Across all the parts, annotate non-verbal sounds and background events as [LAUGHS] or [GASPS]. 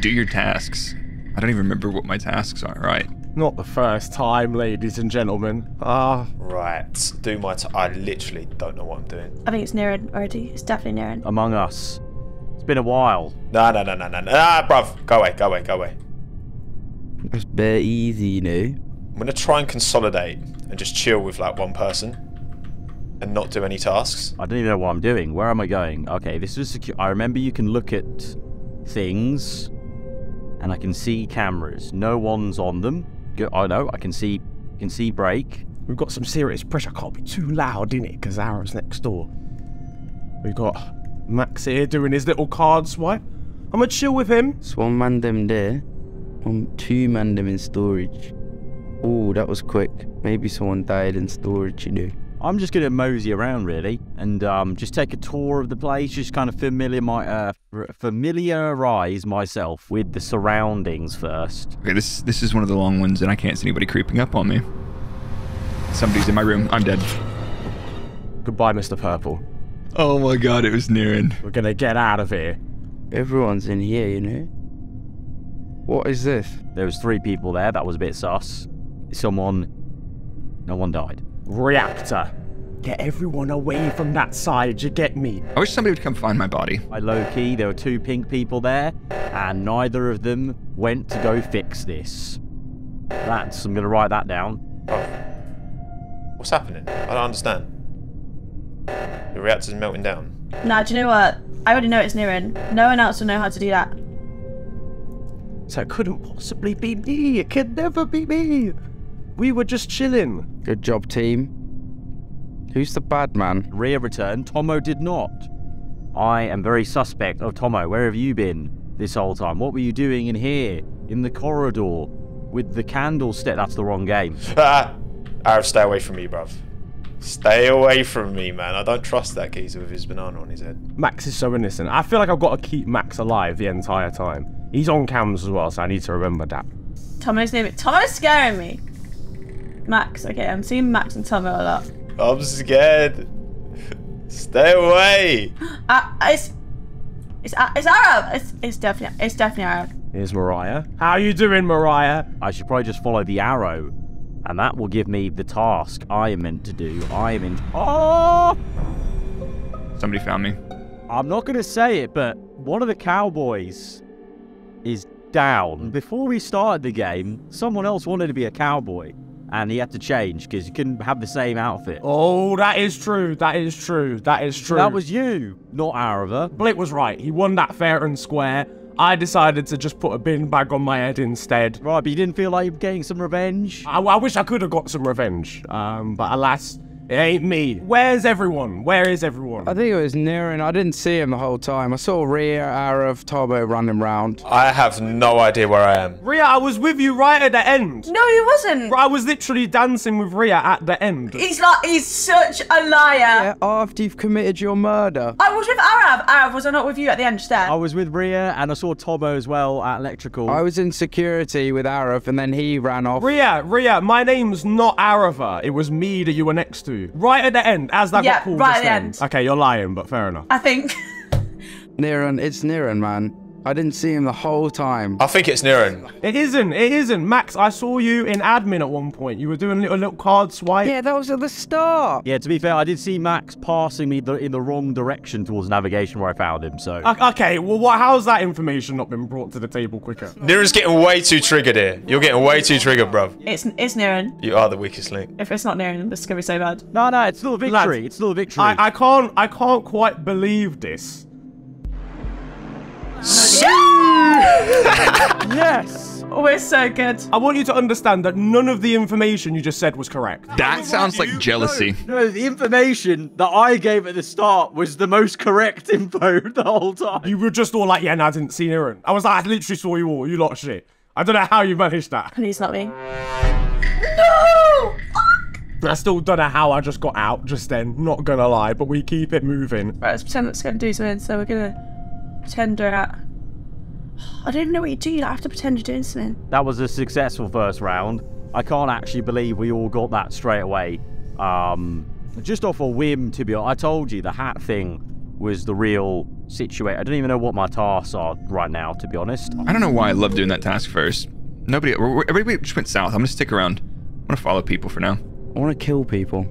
do your tasks. I don't even remember what my tasks are. Right. Not the first time, ladies and gentlemen. Ah, Right. Do my. T- I literally don't know what I'm doing. I think it's Niren already. It's definitely Niren. Among Us. It's been a while. No, no, no, no, no, no. Ah, bruv. Go away, go away, go away. It's bare easy, you know. I'm gonna try and consolidate and just chill with like one person and not do any tasks. I don't even know what I'm doing. Where am I going? Okay, this is secure. I remember you can look at things, and I can see cameras. No one's on them. Go- I know. I can see. Can see break. we've got some serious pressure. Can't be too loud, innit? Because Aaron's next door. We've got Max here doing his little card swipe. I'm gonna chill with him. It's one man them there. One, two man them in storage. Oh, that was quick. Maybe someone died in storage, you know. I'm just gonna mosey around really, and um, just take a tour of the place. Just kind of familiar my uh, familiarize myself with the surroundings first. Okay, this this is one of the long ones, and I can't see anybody creeping up on me. Somebody's in my room. I'm dead. Goodbye, Mr. Purple. Oh my god, it was Niren. We're gonna get out of here. Everyone's in here, you know. What is this? There was three people there. That was a bit sus. Someone. No one died. Reactor. Get everyone away from that side, you get me? I wish somebody would come find my body. I low key, there were two pink people there, and neither of them went to go fix this. That's, I'm gonna write that down. Oh. What's happening? I don't understand. The reactor's melting down. Nah, do you know what? I already know it's Niren. No one else will know how to do that. So it couldn't possibly be me. It could never be me. We were just chilling. Good job, team. Who's the bad man? Ria returned, Tommo did not. I am very suspect of Tommo. Where have you been this whole time? What were you doing in here? In the corridor? With the candlestick? That's the wrong game. [LAUGHS] Ah! Arav, stay away from me, bruv. Stay away from me, man. I don't trust that geezer with his banana on his head. Max is so innocent. I feel like I've got to keep Max alive the entire time. He's on cams as well, so I need to remember that. Tommo's name. Tommo's scaring me. Max. Okay, I'm seeing Max and Tommo a lot. I'm scared. Stay away. Uh, [GASPS] it's it's uh, it's Arav. It's it's definitely it's definitely Arav. Here's Mariah. How you doing, Mariah? I should probably just follow the arrow, and that will give me the task I am meant to do. I am in. Oh! Somebody found me. I'm not going to say it, but one of the cowboys is down. Before we started the game, someone else wanted to be a cowboy, and he had to change because you couldn't have the same outfit. Oh, that is true. That is true. That is true. That was you, not Arava. Blake was right. He won that fair and square. I decided to just put a bin bag on my head instead. Right, but you didn't feel like getting some revenge? I, I wish I could have got some revenge, um, but alas, it ain't me. Where's everyone? Where is everyone? I think it was Niren. I didn't see him the whole time. I saw Ria, Arav, Tommo running round. I have no idea where I am. Ria, I was with you right at the end. No, he wasn't. I was literally dancing with Ria at the end. He's like he's such a liar. Yeah, after you've committed your murder. I was with Arav. Arav was I not with you at the end? Just there. I was with Ria, and I saw Tommo as well at Electrical. I was in security with Arav, and then he ran off. Ria, Ria, my name's not Arava. It was me that you were next to. Right at the end, as that Yeah, got pulled right at the then. end. Okay, you're lying, but fair enough. I think. [LAUGHS] Niren, it's Niren, man. I didn't see him the whole time. I think it's Niren. It isn't, it isn't. Max, I saw you in admin at one point. You were doing a little, little card swipe. Yeah, that was at the start. yeah, to be fair, I did see Max passing me the, in the wrong direction towards navigation where I found him, so. O- Okay, well, what, how's that information not been brought to the table quicker? Niren's getting way too triggered here. You're getting way too triggered, bruv. It's it's Niren. You are the weakest link. If it's not Niren, this is gonna be so bad. No, no, it's still a victory. Lads, it's still a victory. I, I can't, I can't quite believe this. Yes! Oh, we're so good. I want you to understand that none of the information you just said was correct. That sounds like jealousy. No, the information that I gave at the start was the most correct info [LAUGHS] the whole time. You were just all like, yeah, no, I didn't see Niren. I was like, I literally saw you all. You lot of shit. I don't know how you managed that. Please not me. No! I still don't know how I just got out just then. Not gonna lie, but we keep it moving. Right, let's pretend that's gonna do something. So we're gonna pretend we're at. I don't even know what you do. You have to pretend you're doing something. That was a successful first round. I can't actually believe we all got that straight away. Um, just off a whim, to be honest. I told you the hat thing was the real situated. I don't even know what my tasks are right now, to be honest. I don't know why I love doing that task first. Nobody, we're- we're- everybody just went south. I'm gonna stick around. I'm gonna follow people for now. I want to kill people.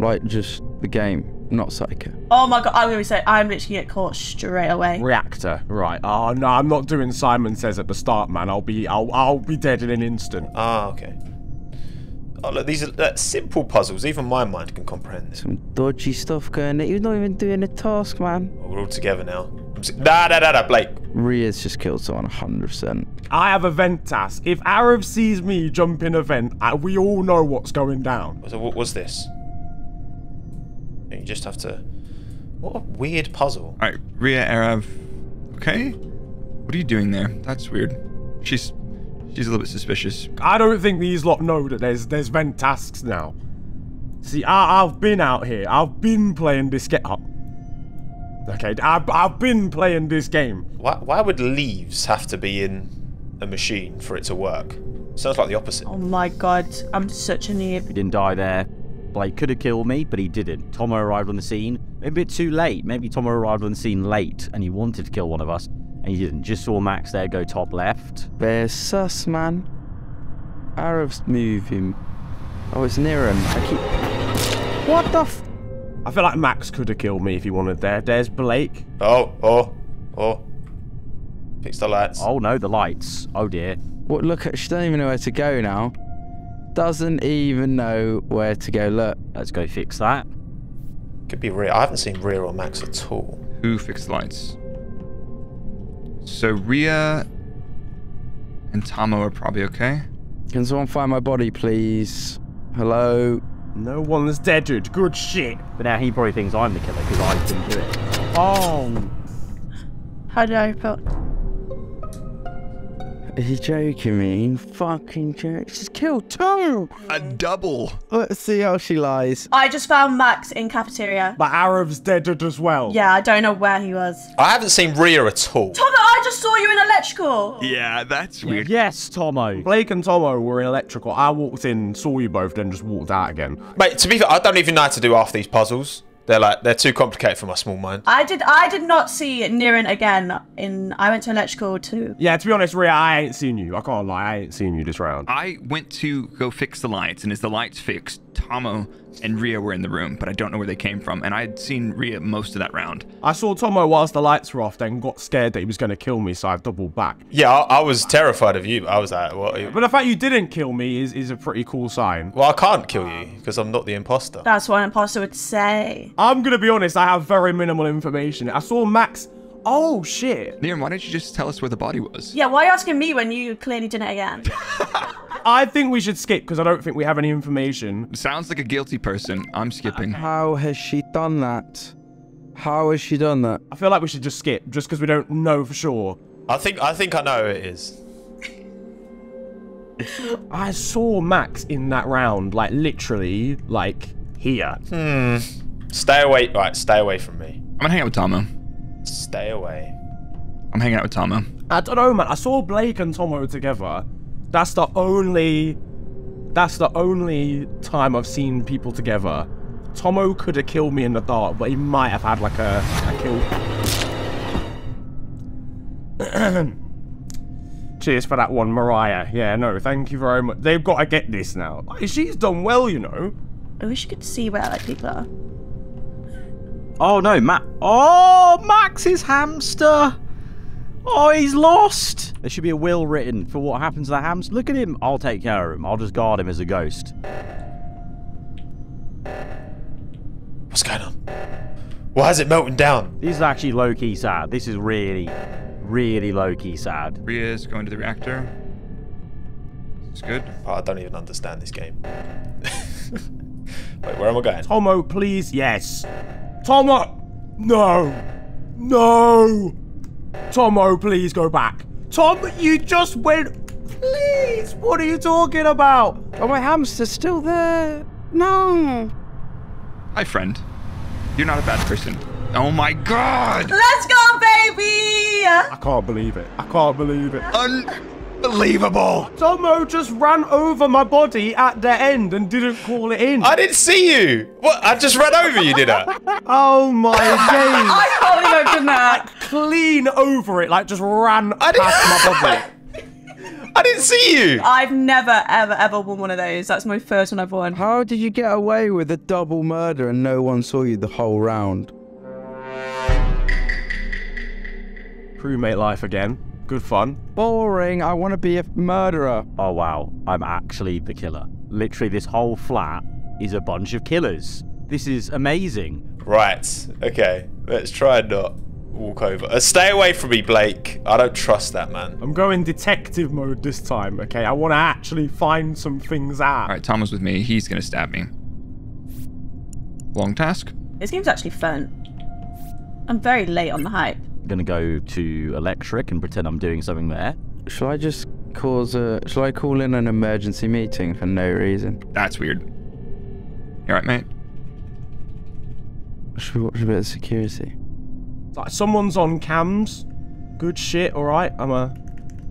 Like just the game, not Psycho. Oh my god, I'm gonna say I'm literally get caught straight away. Reactor, right? Oh no, I'm not doing Simon says at the start, man. I'll be, I'll, I'll be dead in an instant. Ah, okay. Oh, look, these are uh, simple puzzles. Even my mind can comprehend this. Some dodgy stuff going. on. You're not even doing a task, man. Oh, we're all together now. Nah, nah, nah, nah, Blake. Ria's just killed someone 100%. I have a vent task. If Arav sees me jump in a vent, uh, we all know what's going down. So what was this? Yeah, You just have to. What a weird puzzle. All right, Ria Arav. Okay, what are you doing there? That's weird. She's she's a little bit suspicious. I don't think these lot know that there's there's vent tasks now. See, I, I've been out here. I've been playing this get up. Okay, I've, I've been playing this game. Why, why would leaves have to be in a machine for it to work? Sounds like the opposite. Oh my god, I'm such a noob. He didn't die there. Blake could have killed me, but he didn't. Tommo arrived on the scene a bit too late. Maybe Tommo arrived on the scene late and he wanted to kill one of us, and he didn't. Just saw Max there go top left. They're sus, man. Arav's moving. Oh, it's near him. I keep. What the f. I feel like Max could have killed me if he wanted there. There's Blake. Oh, oh, oh. Fix the lights. Oh no, the lights. Oh dear. What? Look at. She doesn't even know where to go now. Doesn't even know where to go. Look. Let's go fix that. Could be Ria. I haven't seen Ria or Max at all. Who fixed the lights? So Ria and Tommo are probably okay. Can someone find my body, please? Hello. No one's deaded. Good shit. But now he probably thinks I'm the killer because I didn't do it. Oh. How did I put? Is he joking me? He fucking joke. She's killed two. A double. Let's see how she lies. I just found Max in cafeteria. But Arav's deaded as well. Yeah, I don't know where he was. I haven't seen Ria at all. Tommo, I just saw you in electrical. Yeah, that's weird. Yes, Tommo. Blake and Tommo were in electrical. I walked in, saw you both, then just walked out again. Mate, to be fair, I don't even know how to do half these puzzles. They're like, they're too complicated for my small mind. I did. I did not see Niren again. In I went to electrical too. Yeah, to be honest, Ria, I ain't seen you. I can't lie, I ain't seen you this round. I went to go fix the lights, and as the lights fixed, Tommo and Ria were in the room, but I don't know where they came from. And I had seen Ria most of that round. I saw Tommo whilst the lights were off, then got scared that he was going to kill me, so I doubled back. Yeah, I, I was terrified of you. I was like, what? Are you? But the fact you didn't kill me is, is a pretty cool sign. Well, I can't kill you because I'm not the imposter. That's what an imposter would say. I'm going to be honest, I have very minimal information. I saw Max. Oh, shit. Niren, why don't you just tell us where the body was? Yeah, why are you asking me when you clearly did it again? [LAUGHS] I think we should skip because I don't think we have any information. Sounds like a guilty person. I'm skipping. How has she done that? How has she done that? I feel like we should just skip just because we don't know for sure. I think I think I know who it is. I saw Max in that round, like literally, like here. Hmm. Stay away. Right, stay away from me. I'm gonna hang out with Tommo. Stay away. I'm hanging out with Tommo. I don't know, man. I saw Blake and Tommo together. That's the only. That's the only time I've seen people together. Tommo could have killed me in the dark, but he might have had like a, a kill. [CLEARS THROAT] Cheers for that one, Mariah. Yeah, no, thank you very much. They've got to get this now. Like, She's done well, you know. I wish you could see where like people are. Oh no, Matt. Oh, Max's hamster. Oh, he's lost. There should be a will written for what happens to the hamster. Look at him. I'll take care of him. I'll just guard him as a ghost. What's going on? Why is it melting down? This is actually low key sad. This is really, really low key sad. Ria's going to the reactor. It's good. Oh, I don't even understand this game. [LAUGHS] Wait, where am I going? Tommo, please. Yes. Tommo. No. No. Tommo, please go back. Tom, you just went. Please. What are you talking about? Oh, my hamster's still there. No. Hi, friend. You're not a bad person. Oh my god! Let's go, baby! I can't believe it. I can't believe it. Un- Unbelievable. Tommo just ran over my body at the end and didn't call it in. I didn't see you. What? I just ran over you, did I? [LAUGHS] oh my [LAUGHS] days. I can't believe I've done that. Clean over it, like just ran I didn't- past my body. [LAUGHS] I didn't see you. I've never, ever, ever won one of those. That's my first one I've won. How did you get away with a double murder and no one saw you the whole round? Crewmate life again. Good fun. Boring. I want to be a murderer. Oh wow, I'm actually the killer. Literally, this whole flat is a bunch of killers. This is amazing. Right. Okay. Let's try and not walk over. Uh, stay away from me, Blake. I don't trust that man. I'm going detective mode this time, okay? I want to actually find some things out. All right, Tom was with me. He's gonna stab me. Long task. This game's actually fun. I'm very late on the hype. I'm gonna go to electric and pretend I'm doing something there. Shall I just cause a? Shall I call in an emergency meeting for no reason? That's weird. You all right, mate? Should we watch a bit of security? It's Like someone's on cams. Good shit, alright. I'm a,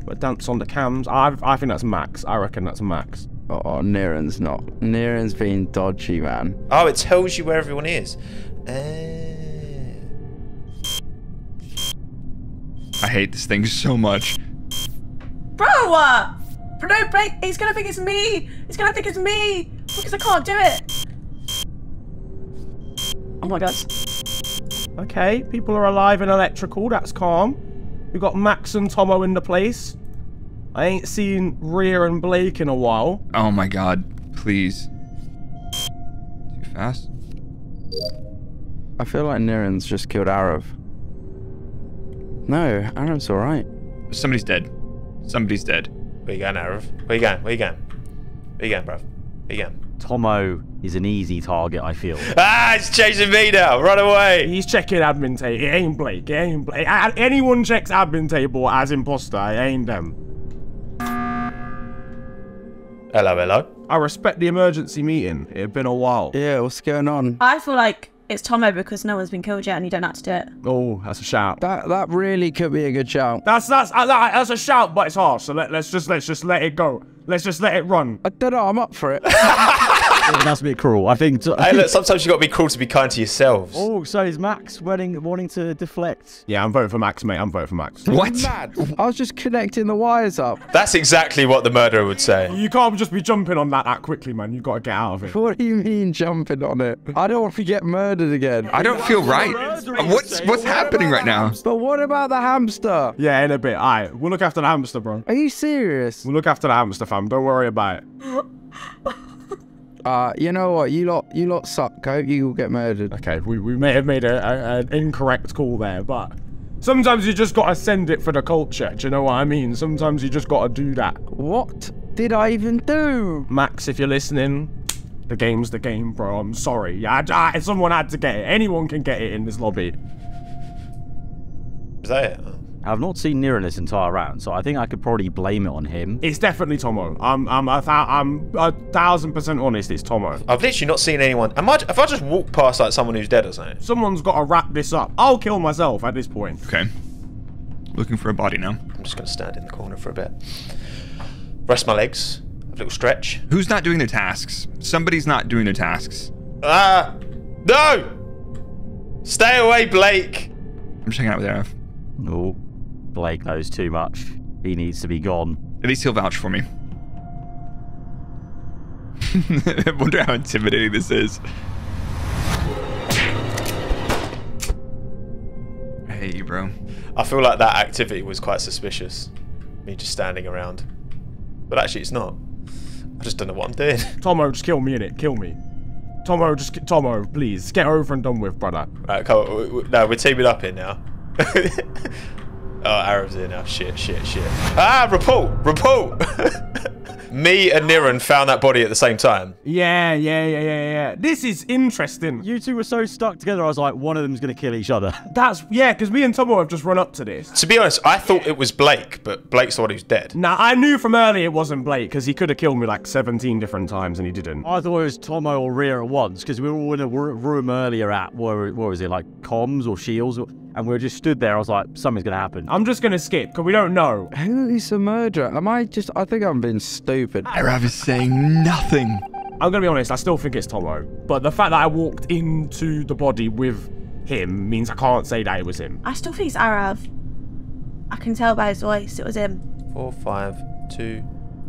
a dance on the cams. I I think that's Max. I reckon that's Max. Oh, Niren's not. Niren's being dodgy, man. Oh, it tells you where everyone is. Uh, hate this thing so much. Bro, uh, bro, no, Blake, he's gonna think it's me. He's gonna think it's me because I can't do it. Oh my god. Okay, people are alive and electrical. That's calm. We got Max and Tommo in the place. I ain't seen Ria and Blake in a while. Oh my god, please. Too fast. I feel like Niren's just killed Arav. No, Arav's alright. Somebody's dead. Somebody's dead. where you going, Arav? Where you going? Where you going? Where you going, bruv? Where you going? Tommo is an easy target, I feel. Ah, it's chasing me now. Run away. He's checking admin table. It ain't Blake. It ain't Blake. A- Anyone checks admin table as imposter. It ain't them. Hello, hello. I respect the emergency meeting. It had been a while. Yeah, what's going on? I feel like it's Tommo because no one's been killed yet and you don't have to do it. Oh, that's a shout. That that really could be a good shout. That's that's uh, that- that's a shout, but it's harsh. So let, let's just let's just let it go. Let's just let it run. I don't know. I'm up for it. [LAUGHS] That's a bit cruel. I think. Hey, look, sometimes you got to be cruel to be kind to yourselves. oh, so is Max wanting wanting to deflect? Yeah, I'm voting for Max, mate. I'm voting for Max. What? Mad. I was just connecting the wires up. That's exactly what the murderer would say. You can't just be jumping on that that quickly, man. You've got to get out of it. What do you mean jumping on it? I don't want to get murdered again. I don't feel right. Uh, what's what's happening right now? But what about the hamster? Yeah, in a bit. All right, we'll look after the hamster, bro. Are you serious? We'll look after the hamster, fam. Don't worry about it. [LAUGHS] Uh, you know what? You lot, you lot suck. I hope you will get murdered. Okay, we, we may have made a, a, an incorrect call there, but sometimes you just gotta send it for the culture. Do you know what I mean? Sometimes you just gotta do that. What did I even do? Max, if you're listening, the game's the game, bro. I'm sorry. Yeah, I, I- someone had to get it. Anyone can get it in this lobby. Is that it? I've not seen Niren this entire round, so I think I could probably blame it on him. It's definitely Tommo. I'm I'm a, thou- I'm a thousand percent honest. It's Tommo. I've literally not seen anyone. Am I, if I just walk past like someone who's dead or something? Someone's got to wrap this up. I'll kill myself at this point. Okay. Looking for a body now. I'm just going to stand in the corner for a bit. Rest my legs. A little stretch. Who's not doing their tasks? Somebody's not doing their tasks. Ah! No! Stay away, Blake! I'm just hanging out with Arif. Oh, Blake knows too much. He needs to be gone. At least he'll vouch for me. I [LAUGHS] wonder how intimidating this is. I hate you, bro. I feel like that activity was quite suspicious. Me just standing around. But actually, it's not. I just don't know what I'm doing. [LAUGHS] Tommo, just kill me in it. Kill me. Tommo, just Tommo, please get over and done with, brother. Right, come on. we- we- No, we're teaming up here now. [LAUGHS] oh, Arav's here now. Shit, shit, shit. Ah, report! Report! [LAUGHS] Me and Niren found that body at the same time. Yeah, yeah, yeah, yeah, yeah. This is interesting. You two were so stuck together, I was like, one of them's going to kill each other. [LAUGHS] That's yeah, because me and Tommo have just run up to this. To be honest, I thought it was Blake, but Blake's the one who's dead. Now I knew from early it wasn't Blake because he could have killed me like 17 different times and he didn't. I thought it was Tommo or Ria at once because we were all in a room earlier at, where, where was it, like comms or shields? And we were just stood there. I was like, something's gonna happen. I'm just gonna skip because we don't know. Who is the murderer? Am I just? I think I'm being stupid. Arav is saying nothing. I'm gonna be honest. I still think it's Tommo, but the fact that I walked into the body with him means I can't say that it was him. I still think it's Arav. I can tell by his voice it was him. Four, five, two,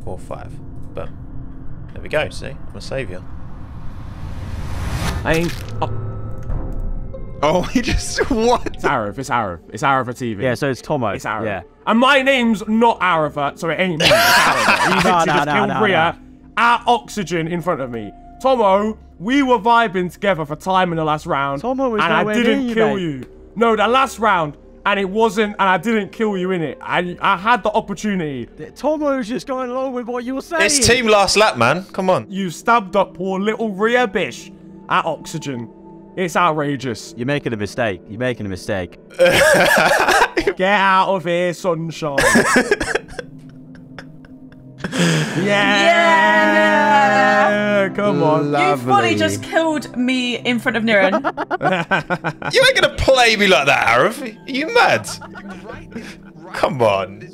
four, five. But there we go. See, I'm a saviour. I ain't. Oh, [LAUGHS] Oh, he just [LAUGHS] what? it's Arav. It's Arav. It's Arav TV. Yeah, so it's Tommo. It's Arav. Yeah. And my name's not Arav, so it ain't me. It's Arav. [LAUGHS] He literally No, no, just no, killed no, Ria at oxygen in front of me. Tommo, we were vibing together for time in the last round. Tommo was and I didn't you, kill mate. you. No, the last round, and it wasn't, and I didn't kill you in it. I I had the opportunity. Tommo was just going along with what you were saying. It's team last lap, man. Come on. You stabbed up poor little Ria Bish at oxygen. It's outrageous. You're making a mistake. You're making a mistake. [LAUGHS] Get out of here, sunshine. [LAUGHS] yeah. Yeah! Come on. You fully just killed me in front of Niren. [LAUGHS] You ain't gonna play me like that, Arav. Are you mad? Come on.